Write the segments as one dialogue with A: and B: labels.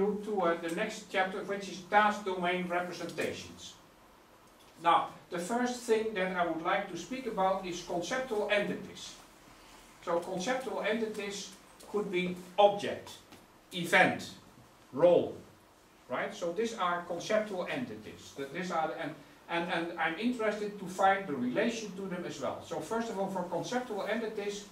A: you to uh, the next chapter, which is task domain representations. Now, the first thing that I would like to speak about is conceptual entities. So conceptual entities could be object, event, role, right? So these are conceptual entities. These are and, and, and I'm interested to find the relation to them as well. So first of all, for conceptual entities,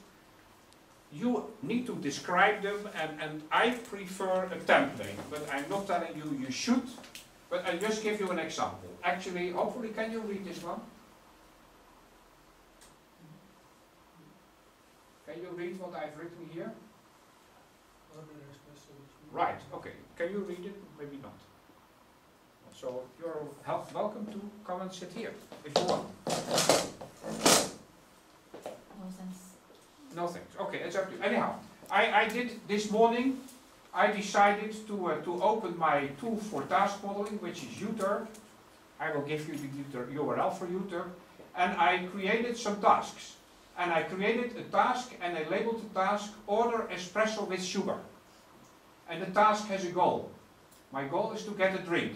A: you need to describe them and, and I prefer a template, but I'm not telling you you should, but I'll just give you an example. Actually, hopefully, can you read this one? Can you read what I've written here? Right, okay. Can you read it? Maybe not. So you're welcome to come and sit here if you want.
B: No sense.
A: No thanks. Okay, it's up to you. Anyhow, I, I did this morning, I decided to, uh, to open my tool for task modeling, which is Euterpe. I will give you the URL for Euterpe. And I created some tasks. And I created a task and I labeled the task order espresso with sugar. And the task has a goal. My goal is to get a drink.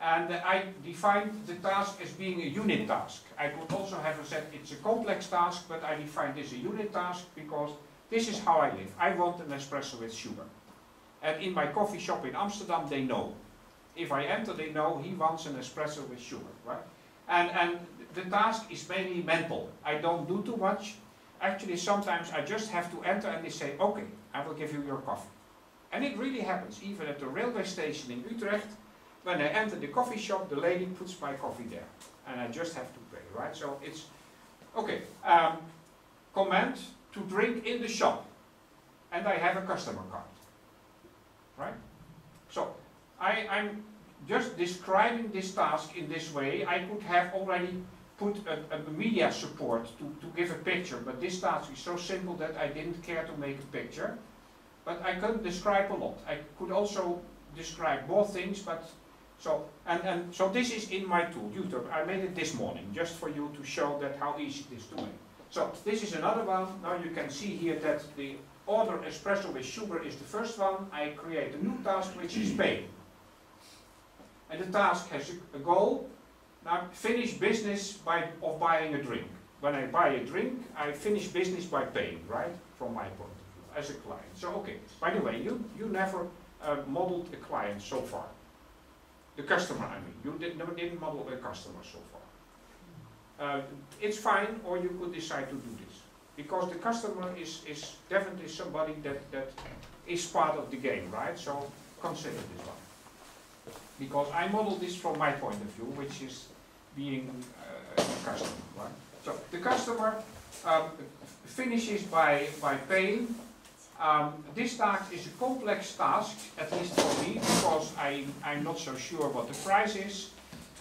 A: And uh, I defined the task as being a unit task. I could also have said it's a complex task, but I defined this a unit task because this is how I live. I want an espresso with sugar. And in my coffee shop in Amsterdam, they know. If I enter, they know he wants an espresso with sugar, right? And, and the task is mainly mental. I don't do too much. Actually, sometimes I just have to enter and they say, okay, I will give you your coffee. And it really happens, even at the railway station in Utrecht, when I enter the coffee shop, the lady puts my coffee there. And I just have to pay, right? So it's, okay, um, command to drink in the shop. And I have a customer card, right? So I, I'm just describing this task in this way. I could have already put a, a, media support to, to give a picture, but this task is so simple that I didn't care to make a picture. But I couldn't describe a lot. I could also describe more things, but so, and, and so this is in my tool, Euterpe. I made it this morning, just for you to show that how easy it is to make. So, this is another one. Now you can see here that the order espresso with sugar is the first one. I create a new task, which is pay. And the task has a, a goal. Now, finish business by, of buying a drink. When I buy a drink, I finish business by paying, right? From my point of view, as a client. So, okay. By the way, you, you never uh, modeled a client so far. The customer, I mean. You did, didn't model a customer so far. Uh, it's fine, or you could decide to do this. Because the customer is, is definitely somebody that, that is part of the game, right? So consider this one. Because I model this from my point of view, which is being uh, a customer, right? So the customer um, finishes by, by paying um, this task is a complex task, at least for me, because I, I'm not so sure what the price is,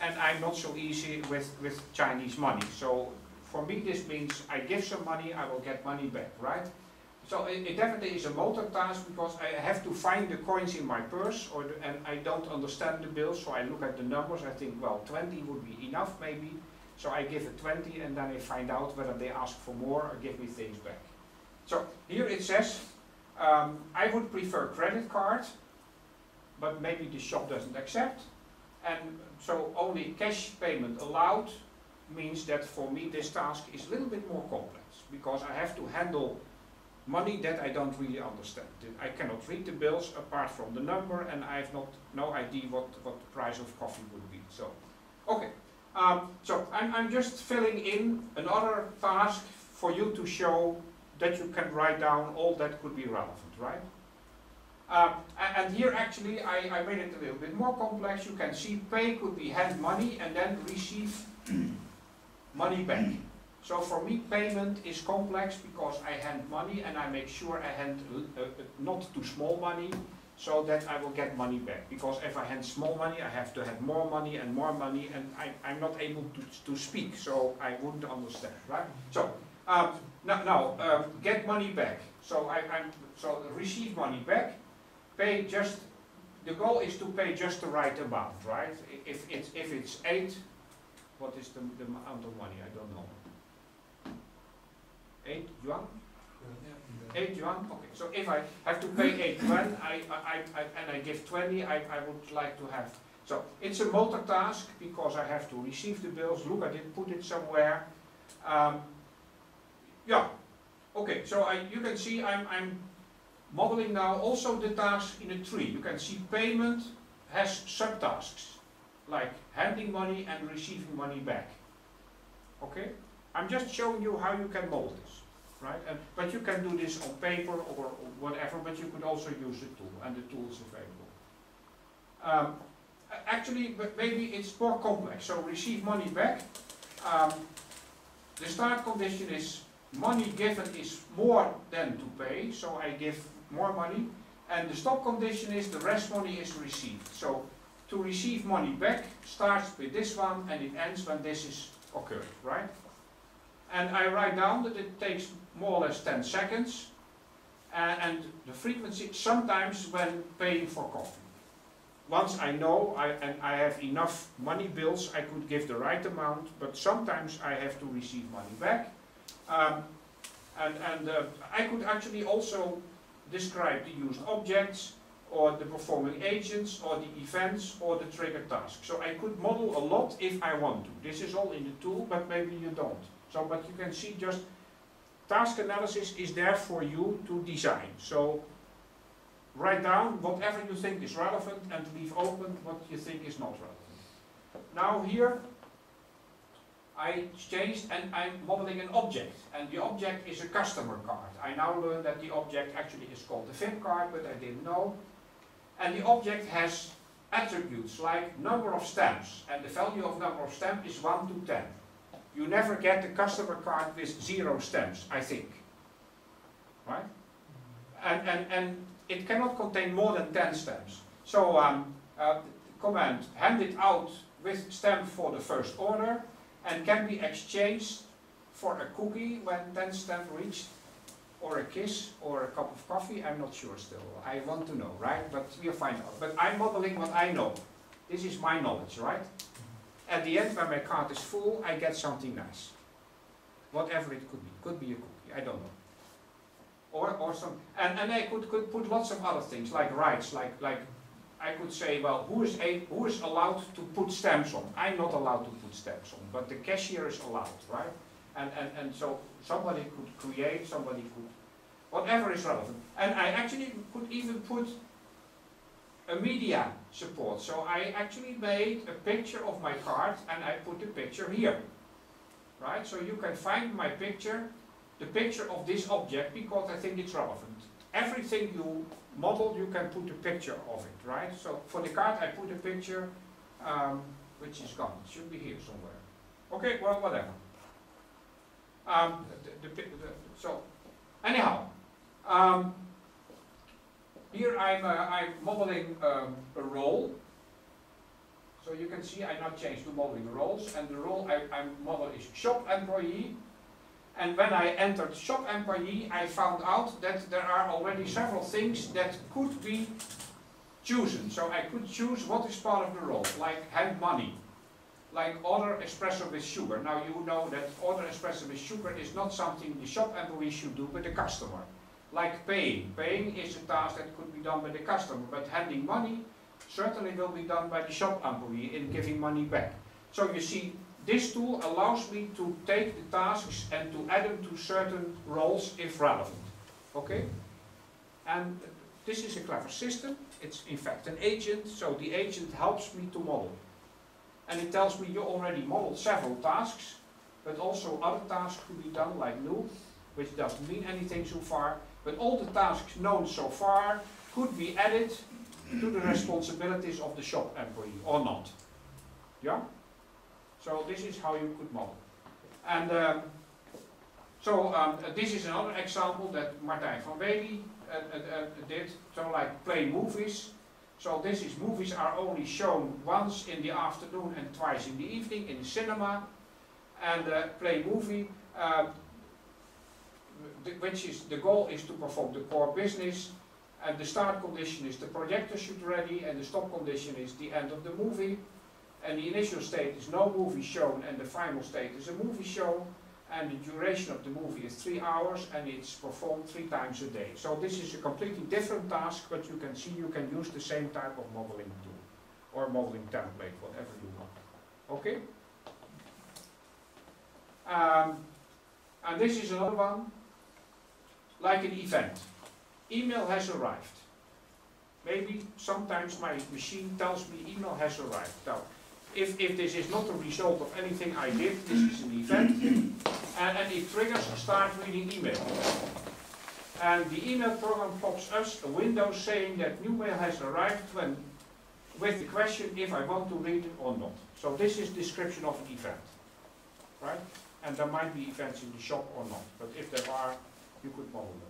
A: and I'm not so easy with, with Chinese money. So for me this means I give some money, I will get money back, right? So it, it definitely is a motor task because I have to find the coins in my purse, or the, and I don't understand the bill, so I look at the numbers, I think, well, 20 would be enough maybe. So I give it 20 and then I find out whether they ask for more or give me things back. So here it says um, I would prefer credit card, but maybe the shop doesn't accept. And so only cash payment allowed means that for me this task is a little bit more complex because I have to handle money that I don't really understand. I cannot read the bills apart from the number and I have not no idea what, what the price of coffee would be. So, okay. Um, so I'm, I'm just filling in another task for you to show that you can write down all that could be relevant, right? Um, and, here actually I, I made it a little bit more complex. You can see pay could be hand money and then receive money back. So for me payment is complex because I hand money and I make sure I hand uh, uh, not too small money so that I will get money back. Because if I hand small money I have to have more money and more money and I, I'm not able to, to speak so I wouldn't understand, right? So um, now, now um, get money back. So I, am so receive money back. Pay just. The goal is to pay just the right amount, right? If it's if it's eight, what is the, the amount of money? I don't know. Eight yuan.
C: Yeah.
A: Eight yuan, okay, so if I have to pay eight yuan, I, I, I, and I give twenty, I, I would like to have, so it's a multitask because I have to receive the bills, look, I didn't put it somewhere. Um, yeah, okay, so I, you can see I'm, I'm modeling now also the task in a tree. You can see payment has subtasks, like handing money and receiving money back. Okay? I'm just showing you how you can model this, right? And, but you can do this on paper or, or whatever, but you could also use the tool, and the tool is available. Um, actually, but maybe it's more complex. So receive money back. Um, the start condition is money given is more than to pay, so I give more money. And the stop condition is the rest money is received. So to receive money back starts with this one and it ends when this is occurred, right? And I write down that it takes more or less 10 seconds. And, and the frequency, sometimes when paying for coffee. Once I know I, and I have enough money bills, I could give the right amount, but sometimes I have to receive money back. Um, and and uh, I could actually also describe the used objects, or the performing agents, or the events, or the trigger task. So I could model a lot if I want to. This is all in the tool, but maybe you don't. So, but you can see just task analysis is there for you to design. So write down whatever you think is relevant and leave open what you think is not relevant. Now here, I changed and I'm modeling an object. And the object is a customer card. I now learn that the object actually is called the VIP card, but I didn't know. And the object has attributes like number of stamps. And the value of number of stamps is 1 to 10. You never get the customer card with zero stamps, I think. Right? And, and, and it cannot contain more than 10 stamps. So um, uh, command hand it out with stamp for the first order and can be exchanged for a cookie when 10 stamp reached or a kiss or a cup of coffee, I'm not sure still. I want to know, right? But we'll find out. But I'm modeling what I know. This is my knowledge, right? At the end, when my card is full, I get something nice. Whatever it could be. Could be a cookie, I don't know. Or, or some, and, and I could, could put lots of other things, like rights, like, like I could say, well, who is, a, who is allowed to put stamps on? I'm not allowed to put stamps on, but the cashier is allowed, right? And, and, and so somebody could create, somebody could, whatever is relevant. And I actually could even put a media support. So I actually made a picture of my card and I put the picture here. Right? So you can find my picture, the picture of this object because I think it's relevant. Everything you model, you can put a picture of it, right? So for the card I put a picture um, which is gone. It should be here somewhere. Okay, well, whatever. Um, the, the, the, so, anyhow, um, here I'm, uh, I'm modeling um, a role. So you can see I now changed to modeling roles, and the role I, I model is shop employee. And when I entered shop employee, I found out that there are already several things that could be chosen. So I could choose what is part of the role, like hand money, like order espresso with sugar. Now you know that order espresso with sugar is not something the shop employee should do, but the customer. Like paying. Paying is a task that could be done by the customer, but handing money certainly will be done by the shop employee in giving money back. So you see, this tool allows me to take the tasks and to add them to certain roles if relevant. Okay? And this is a clever system. It's in fact an agent, so the agent helps me to model. And it tells me you already modeled several tasks, but also other tasks could be done, like new, which doesn't mean anything so far. But all the tasks known so far could be added to the responsibilities of the shop employee, or not. Yeah? So this is how you could model. And um, so um, this is another example that Martijn van Welie uh, uh, uh, did. So like play movies. So this is movies are only shown once in the afternoon and twice in the evening in the cinema. And uh, play movie, uh, which is the goal is to perform the core business. And the start condition is the projector should ready, and the stop condition is the end of the movie. And the initial state is no movie shown, and the final state is a movie shown. and the duration of the movie is three hours, and it's performed three times a day. So this is a completely different task, but you can see you can use the same type of modeling tool, or modeling template, whatever you want. Okay? Um, and this is another one, like an event. Email has arrived. Maybe sometimes my machine tells me email has arrived. If, if this is not a result of anything I did, this is an event, and, and it triggers a start reading email. And the email program pops us a window saying that new mail has arrived when, with the question if I want to read it or not. So this is description of an event, right? And there might be events in the shop or not, but if there are, you could model them.